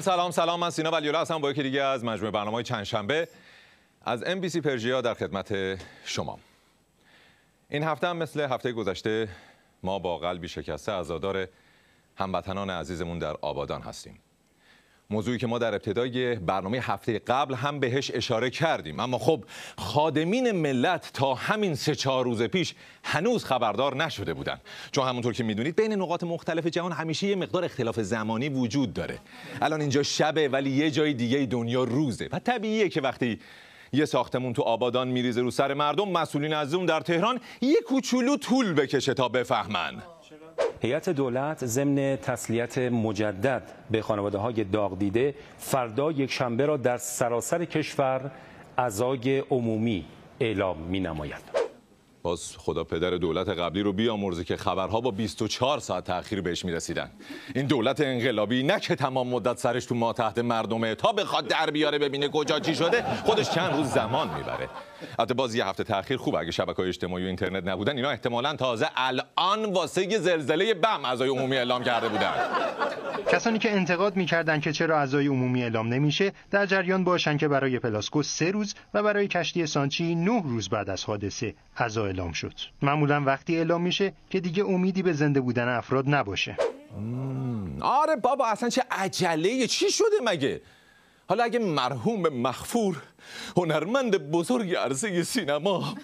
سلام سلام سلام. من سینا ولیولا هستم با یکی دیگه از مجموعه برنامه چند شنبه از ام بی سی پرژیا در خدمت شما. این هفته هم مثل هفته گذشته ما با قلبی شکسته عزادار هموطنان عزیزمون در آبادان هستیم. موضوعی که ما در ابتدای برنامه هفته قبل هم بهش اشاره کردیم. اما خب خادمین ملت تا همین سه چهار روز پیش هنوز خبردار نشده بودند چون همونطور که می‌دونید بین نقاط مختلف جهان همیشه یه مقدار اختلاف زمانی وجود داره. الان اینجا شبه ولی یه جای دیگه دنیا روزه. و طبیعیه که وقتی یه ساختمون تو آبادان میریزه رو سر مردم مسئولین از اون در تهران یه کوچولو طول بکشه تا بفهمن. هیئت دولت ضمن تسلیت مجدد به خانواده های داغ دیده فردا یک شنبه را در سراسر کشور عزای عمومی اعلام می نماید. باز خدا پدر دولت قبلی رو بیامرزه که خبرها با 24 ساعت تاخیر بهش می‌رسیدن. این دولت انقلابی نه که تمام مدت سرش تو ما تحت مردمه تا بخواد در بیاره ببینه کجا چی شده خودش چند روز زمان می‌بره. البته باز یه هفته تاخیر خوب اگه شبکه اجتماعی و اینترنت نبودن اینا احتمالا تازه الان واسه زلزله بم اعضای عمومی اعلام کرده بودن. کسانی که انتقاد می‌کردند که چرا اعضای عمومی اعلام نمیشه در جریان باشن که برای پلاسکو سه روز و برای کشتی سانچی نه روز بعد از حادثه اعضا اعلام شد. معمولا وقتی اعلام میشه که دیگه امیدی به زنده بودن افراد نباشه. آره بابا اصلا چه عجله. چی شده مگه؟ حالا اگه مرحوم مخفور هنرمند بزرگ عرصه سینما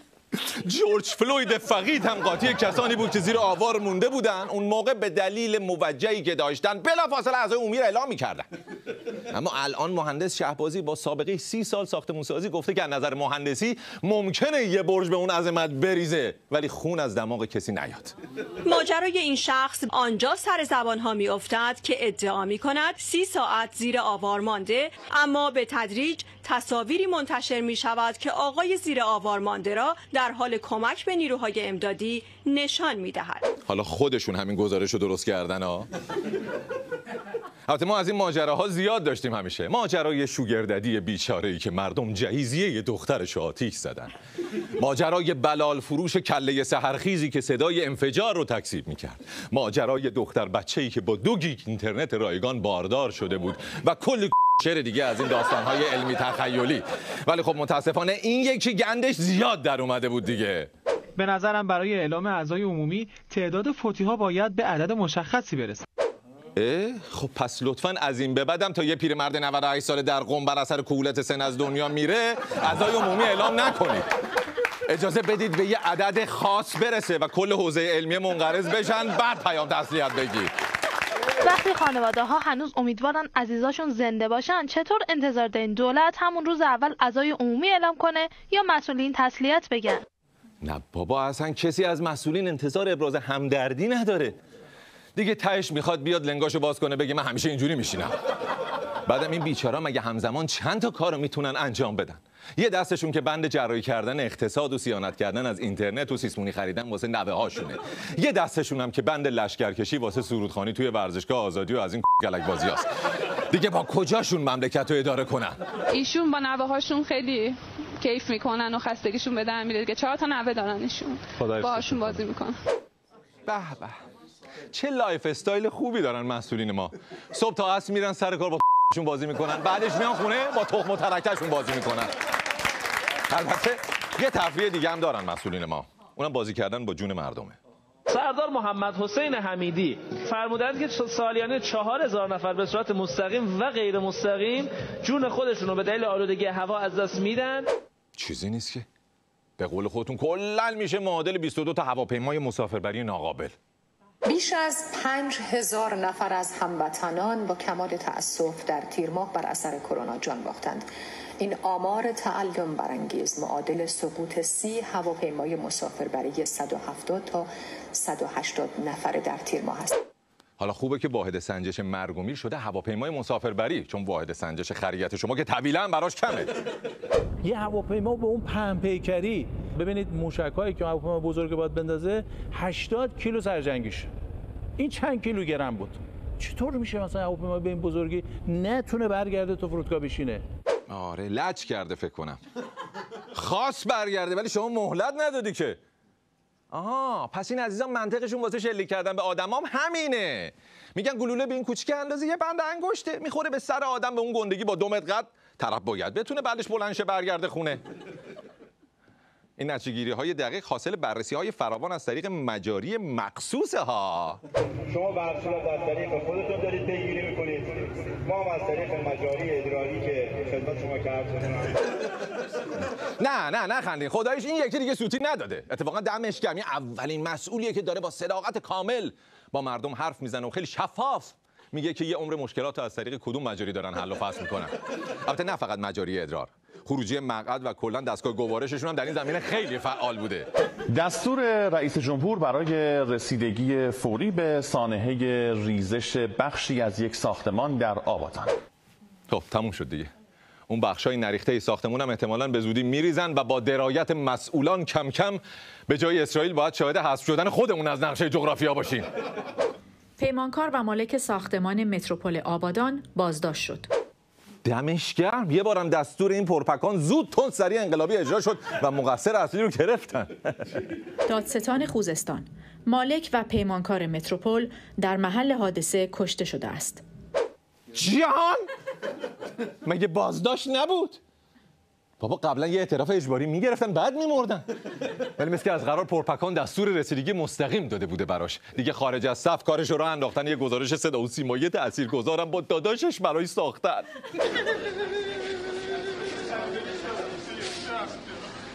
جورج فلوید فقید هم قاطی کسانی بود که زیر آوار مونده بودن. اون موقع به دلیل موجهی که داشتن بلافاصله اعضای را اعلام می‌کردن. اما الان مهندس شهبازی با سابقه سی سال ساختمون سازی گفته که از نظر مهندسی ممکنه یه برج به اون عظمت بریزه ولی خون از دماغ کسی نیاد ماجرای این شخص آنجا سر زبان ها می افتد که ادعا می کند سی ساعت زیر آوار مانده اما به تدریج تصاویری منتشر می شود که آقای زیر آوار مانده را در حال کمک به نیروهای امدادی نشان می دهد. حالا خودشون همین گزارش رو درست کردن ها البته ما از این ماجراها زیاد داشتیم همیشه. ماجرای شوگرددی بیچاره ای که مردم جهیزیه دخترش آتیش زدن. ماجرای بلال فروش کله سهرخیزی که صدای انفجار رو تکذیب می‌کرد. ماجرای دختر بچه ای که با دو گیگ اینترنت رایگان باردار شده بود و کلی شعر دیگه از این داستانهای علمی تخیلی. ولی خب متاسفانه این یکی گندش زیاد در اومده بود دیگه. به نظرم برای اعلام اعضای عمومی تعداد فوتی ها باید به عدد مشخصی برسه؟ خب پس لطفا از این به بعدم تا یه پیرمرد 98 ساله در قم بر اثر کولت سن از دنیا میره اعضای عمومی اعلام نکنید. اجازه بدید به یه عدد خاص برسه و کل حوزه علمی منقرض بشن بعد پیام تسلیت بگیر. وقتی خانواده ها هنوز امیدوارن عزیزاشون زنده باشن چطور انتظار دارین دولت همون روز اول اعضای عمومی اعلام کنه یا مسئولین تسلیت بگن؟ نه بابا اصلا کسی از مسئولین انتظار ابراز همدردی نداره. دیگه تهش می‌خواد بیاد لنگاشو باز کنه بگه من همیشه اینجوری میشینم. بعدم این بیچارا مگه همزمان چند تا کارو می‌تونن انجام بدن؟ یه دستشون که بند جراحی کردن اقتصاد و سیانت کردن از اینترنت و سیسمونی خریدن واسه نوه هاشونه یه دستشون هم که بند لشکرکشی واسه سرودخانی توی ورزشگاه آزادی و از این گلک بازی هست. دیگه با کجاشون مملکت رو اداره کنن؟ ایشون با نوه هاشون خیلی کیف می‌کنن و خستگیشون به در میره که چهار تا نوه دارن ایشون. باهاشون بازی می‌کنن. به به. چه lifestyle خوبی دارن مسئولین ما. صبح تا عصر میرن سر کار با شون بازی می‌کنن. بعدش میان خونه با تخم و ترکهشون بازی می‌کنن. البته یه تفریح دیگه هم دارن مسئولین ما. اونم بازی کردن با جون مردمه. سردار محمد حسین حمیدی فرمودند که سالیانه چهار هزار نفر به صورت مستقیم و غیر مستقیم جون خودشون رو به دلیل آلودگی هوا از دست میدن. چیزی نیست که. به قول خودتون کلا میشه معادل 22 تا هواپیمای مسافربری ناقابل. بیش از پنج هزار نفر از هموطنان با کمال تأسف در تیر ماه بر اثر کرونا جان باختند. این آمار تعلم برانگیز معادل سقوط سی هواپیمای مسافربری 170 تا 180 نفره در تیر ماه است. حالا خوبه که واحد سنجش مرگ شده هواپیمای مسافربری چون واحد سنجش خریت شما که طویلا براش کمه. یه هواپیما به اون پهن ببینید موشکایی که هواپیما بزرگ باید بندازه 80 کیلو سرجنگیش. این چند کیلوگرم بود. چطور میشه مثلا هواپیما به این بزرگی نتونه برگرده تو فرودگاه بشینه؟ آره لچ کرده فکر کنم. خاص برگرده ولی شما مهلت ندادی که. آها پس این عزیزان منطقشون واسه شلیک کردن به آدمام همینه. میگن گلوله به این کوچیک اندازه یه بند انگشته. می‌خوره به سر آدم به اون گندگی با دو متر قد. طرف باید بتونه بعدش بلندشه برگرده خونه. این نتیجهگیری های دقیق حاصل بررسی های فراوان از طریق مجاری مخصوص ها شما به در طریق خودتون دارید پیگیری می‌کنید. ما هم از طریق مجاری ادراری که خدمت شما کردیم. نه نه نه خندین. خدایش این یکی دیگه سوتی نداده. اتفاقا دمش گرم اولین مسئولیه که داره با صداقت کامل با مردم حرف می‌زنه و خیلی شفاف میگه که یه عمر مشکلات از طریق کدوم مجاری دارن حل و فصل می‌کنن. البته نه فقط مجاری ادرار. خروجی مقعد و کلا دستگاه گوارششون هم در این زمینه خیلی فعال بوده. دستور رئیس جمهور برای رسیدگی فوری به سانحه ریزش بخشی از یک ساختمان در آبادان خب تموم شد دیگه. اون بخشای نریخته ساختمون هم احتمالاً به زودی میریزن و با درایت مسئولان کم کم به جای اسرائیل باید شاهد حذف شدن خودمون از نقشه جغرافیا باشیم. پیمانکار و مالک ساختمان متروپول آبادان بازداشت شد. دمش گرم. یه بارم دستور این پرپکان زود تند سریع انقلابی اجرا شد و مقصر اصلی رو گرفتن. دادستان خوزستان. مالک و پیمانکار متروپول در محل حادثه کشته شده است. جهان! مگه بازداشت نبود؟ بابا قبلا یه اعتراف اجباری می‌گرفتن بعد میمردن. ولی مثل که از قرار پرپکان دستور رسیدگی مستقیم داده بوده براش. دیگه خارج از صف کارش رو انداختن یه گزارش صدا و سیمایی گذارم با داداشش برای ساختن.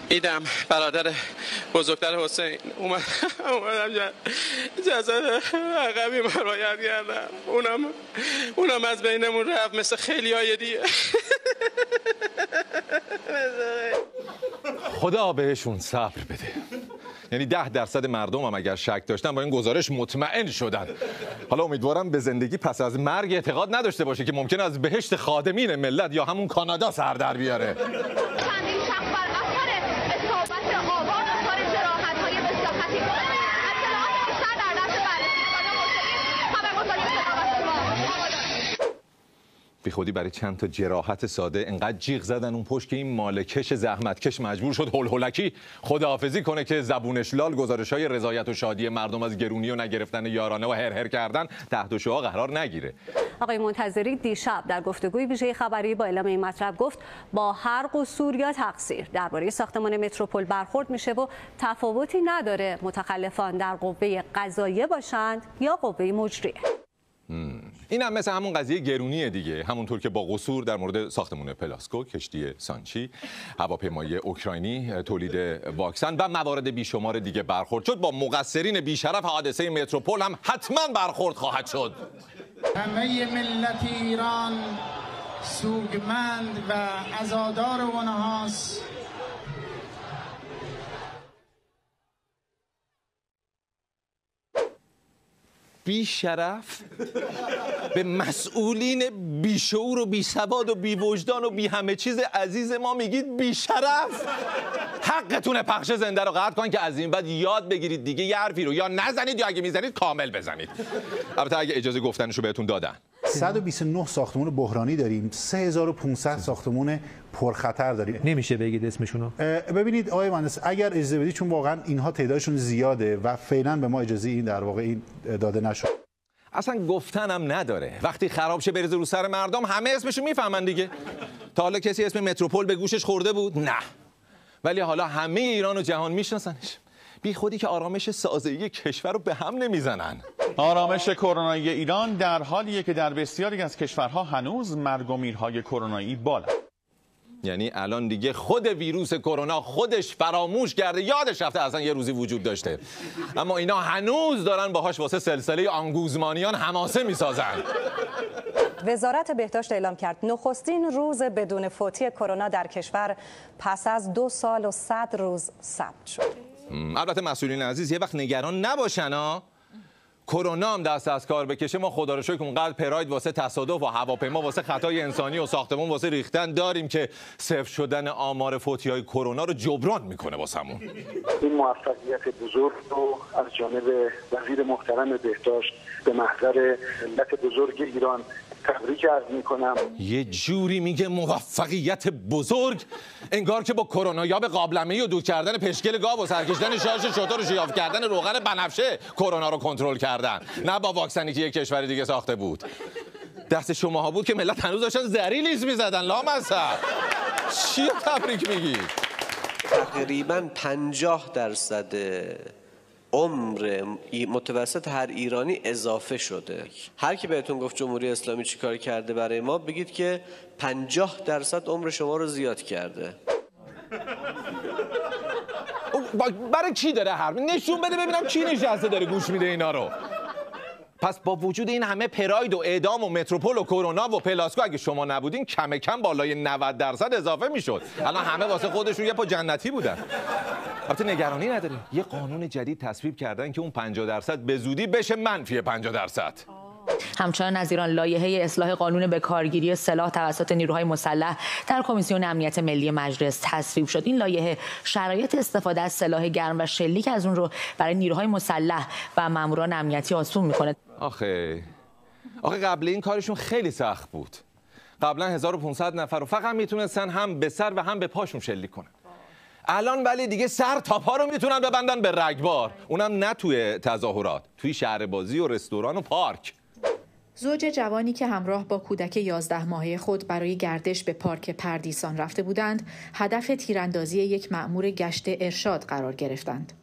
ایدم برادر بزرگتر حسین. اومد اومدم جزد عقبی مرایت کردم اونم اونم از بینمون رفت مثل خیلی های دیگه. خدا بهشون صبر بده. یعنی ده درصد مردم هم اگر شک داشتن با این گزارش مطمئن شدن. حالا امیدوارم به زندگی پس از مرگ اعتقاد نداشته باشه که ممکن از بهشت خادمین ملت یا همون کانادا سر در بیاره. بی خودی برای چند تا جراحت ساده انقدر جیغ زدن اون پشت که این مالکش زحمتکش مجبور شد هول هولکی خداحافظی کنه که زبونش لال گزارش های رضایت و شادی مردم از گرونی و نگرفتن یارانه و هر هر کردن تحت شعا قرار نگیره. آقای منتظری دیشب در گفتگوی ویژه خبری با اعلام این مطلب گفت با هر قصور یا تقصیر درباره ساختمان متروپول برخورد میشه و تفاوتی نداره متخلفان در قوه قضاییه باشند یا قوه مجریه. این هم مثل همون قضیه گرونیه دیگه. همونطور که با قصور در مورد ساختمون پلاسکو کشتی سانچی هواپیمای اوکراینی تولید واکسن و موارد بیشمار دیگه برخورد شد. با مقصرین بیشرف حادثه متروپول هم حتما برخورد خواهد شد. همه ملت ایران سوگمند و ازادار ونهاست بی شرف به مسئولین بیشعور و بی سواد و بی وجدان و بی همه چیز عزیز ما میگید بی شرف حقتون پخش زنده رو قطع کن که از این بعد یاد بگیرید دیگه یه حرفی رو. یا نزنید یا اگه می‌زنید کامل بزنید. البته اگه اجازه گفتنشو بهتون دادن. 129 ساختمون بحرانی داریم. 3500 ساختمون پرخطر داریم. نمیشه بگید اسمشونو؟ ببینید آقای مهندس اگر اجازه بدید چون واقعا اینها تعدادشون زیاده و فعلا به ما اجازه این در واقع این داده نشد. اصلا گفتنم نداره. وقتی خراب شه بریزه رو سر مردم همه اسمشو می‌فهمن دیگه. تا حالا کسی اسم متروپول به گوشش خورده بود؟ نه. ولی حالا همه ایران و جهان میشناسنش. بی خودی که آرامش سازه‌ای کشور رو به هم نمی‌زنن. آرامش کرونایی ایران در حالیه که در بسیاری از کشورها هنوز مرگ و میرهای کرونایی بالا. یعنی الان دیگه خود ویروس کرونا خودش فراموش کرده. یادش رفته اصلا یه روزی وجود داشته. اما اینا هنوز دارن باهاش واسه سلسله آنگوزمانیان حماسه می‌سازن. وزارت بهداشت اعلام کرد نخستین روز بدون فوتی کرونا در کشور پس از دو سال و صد روز ثبت شد. البته مسئولین عزیز یه وقت نگران نباشن ها کرونا هم دست از کار بکشه ما خدا رو شکر اونقدر پراید واسه تصادف و هواپیما واسه خطای انسانی و ساختمون واسه ریختن داریم که صفر شدن آمار فوتی های کرونا رو جبران می‌کنه واسمون. این موفقیت بزرگ رو از جانب وزیر محترم بهداشت به محضر ملت بزرگ ایران تبریک عرض می‌کنم. یه جوری میگه موفقیت بزرگ انگار که با کرونا یا به قابلمه و دود کردن پشکل گاو و سرکشیدن شارژ شطور و شیاف کردن روغن بنفشه کرونا رو کنترل کردن. نه با واکسنی که یک کشور دیگه ساخته بود. دست شماها بود که ملت هنوز داشتن زری لیز می‌زدن لامصب. چی تبریک میگی؟ تقریبا 50 درصد عمر متوسط هر ایرانی اضافه شده. هر کی بهتون گفت جمهوری اسلامی چیکار کرده برای ما بگید که 50 درصد عمر شما رو زیاد کرده. برای کی داره حرف؟ نشون بده ببینم کی نشسته داره گوش میده اینا رو. پس با وجود این همه پراید و اعدام و متروپول و کرونا و پلاسکو اگه شما نبودین کم کم بالای 90 درصد اضافه می‌شد. الان همه واسه خودشون یه پا جنتی بودن. البته نگرانی نداریم یه قانون جدید تصویب کردن که اون 50 درصد به زودی بشه منفی 50 درصد. همچنان از ایران لایحه اصلاح قانون به کارگیری سلاح توسط نیروهای مسلح در کمیسیون امنیت ملی مجلس تصویب شد. این لایحه شرایط استفاده از سلاح گرم و شلیک از اون رو برای نیروهای مسلح و ماموران امنیتی آسون می‌کنه آخه. آخه قبل این کارشون خیلی سخت بود. قبلا 1500 نفر رو فقط می‌تونستن هم به سر و هم به پاشون شلیک کنن. الان ولی دیگه سر تا پا رو می‌تونن ببندن به رگبار. اونم نه توی تظاهرات توی شهر بازی و رستوران و پارک. زوج جوانی که همراه با کودک 11 ماهه خود برای گردش به پارک پردیسان رفته بودند هدف تیراندازی یک مأمور گشت ارشاد قرار گرفتند.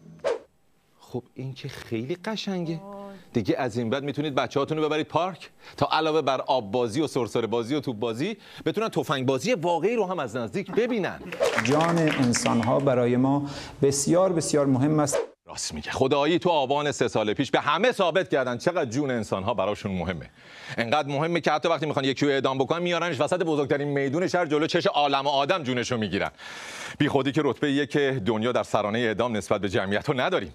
خب این که خیلی قشنگه. دیگه از این بعد می‌تونید بچه هاتون رو ببرید پارک تا علاوه بر آب بازی و سرسره بازی و توپ بازی بتونن تفنگ بازی واقعی رو هم از نزدیک ببینن. جان انسان ها برای ما بسیار بسیار مهم است. راست میگه. خدایی تو آبان سه سال پیش به همه ثابت کردن چقدر جون انسان ها براشون مهمه. انقدر مهمه که حتی وقتی می‌خوان یکی رو اعدام بکنن میارنش وسط بزرگترین میدون شهر جلو چش عالم و آدم جونشو می‌گیرن. بی خودی که رتبه یک دنیا در سرانه اعدام نسبت به جمعیت رو نداریم.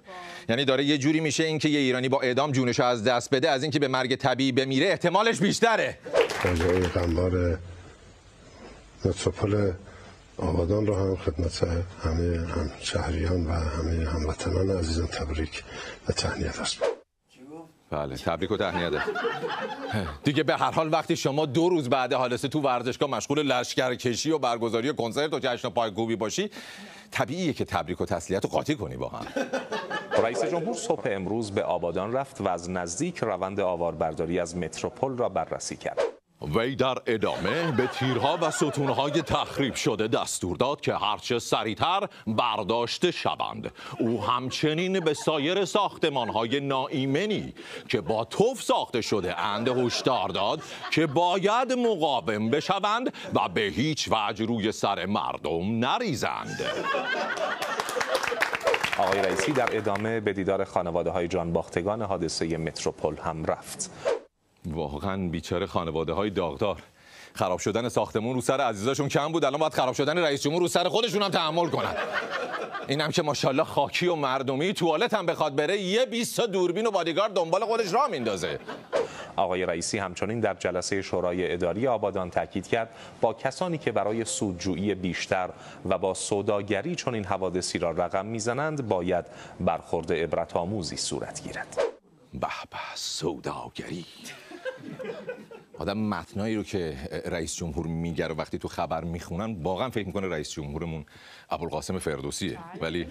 یعنی داره یه جوری میشه اینکه یه ایرانی با اعدام جونشو از دست بده از اینکه به مرگ طبیعی بمیره احتمالش بیشتره. آبادان رو هم خدمت همه هم شهریان و همه هموطنان عزیزم تبریک و تهنیت است بله تبریک و تهنیت. دیگه به هر حال وقتی شما دو روز بعد حادثه تو ورزشگاه مشغول لشکرکشی و برگزاری کنسرت و جشن پایکوبی باشی طبیعیه که تبریک و تسلیت رو قاطی کنی با هم. رئیس جمهور صبح امروز به آبادان رفت و از نزدیک روند آواربرداری از متروپول را بررسی کرد. وی در ادامه به تیرها و ستونهای تخریب شده دستور داد که هرچه سریعتر برداشته شوند. او همچنین به سایر ساختمانهای ناایمنی که با توف ساخته شده اند هشدار داد که باید مقاوم بشوند و به هیچ وجه روی سر مردم نریزند. آقای رئیسی در ادامه به دیدار خانواده های جانباختگان حادثه متروپول هم رفت. واقعا بیچاره خانواده های داغدار. خراب شدن ساختمون رو سر عزیزاشون کم بود. الان باید خراب شدن رئیس جمهور رو سر خودشون هم تحمل کنن. این هم که ماشاءالله خاکی و مردمی توالت هم بخواد بره یه 20 تا دوربین و بادیگارد دنبال خودش راه میندازه. آقای رئیسی همچنین در جلسه شورای اداری آبادان تاکید کرد با کسانی که برای سودجویی بیشتر و با سوداگری چون این حوادثی را رقم می‌زنند باید برخورد عبرت آموزی صورت گیرد. به به سوداگری. آدم متنایی رو که رئیس جمهور میگه و وقتی تو خبر می‌خونن واقعا فکر می‌کنه رئیس جمهورمون ابوالقاسم فردوسیه ولی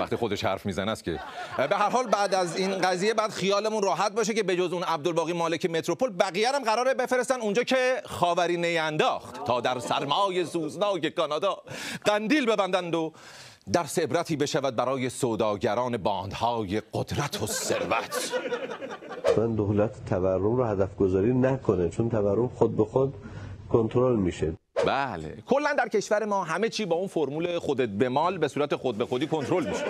وقتی خودش حرف می‌زنه است که به هر حال بعد از این قضیه بعد خیالمون راحت باشه که به جز اون عبدالباقی مالک متروپول بقیه هم قراره بفرستن اونجا که خاورینه انداخت تا در سرمای سوزناک کانادا. قندیل ببندند و درس عبرتی بشود برای سوداگران باندهای قدرت و ثروت. من دولت تورم رو هدف گذاری نکنه چون تورم خود به خود کنترل میشه. بله. کلا در کشور ما همه چی با اون فرمول خودت به مال به صورت خود به خودی کنترل میشه.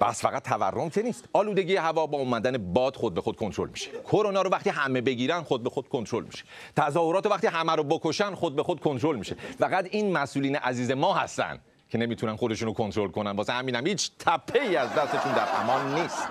بس فقط تورم که نیست. آلودگی هوا با اومدن باد خود به خود کنترل میشه. کرونا رو وقتی همه بگیرن خود به خود کنترل میشه. تظاهرات وقتی همه رو بکشن خود به خود کنترل میشه. فقط این مسئولین عزیز ما هستن. که نمی‌تونن خودشون رو کنترل کنن. واسه همینم هیچ تپه ای از دستشون در امان نیست.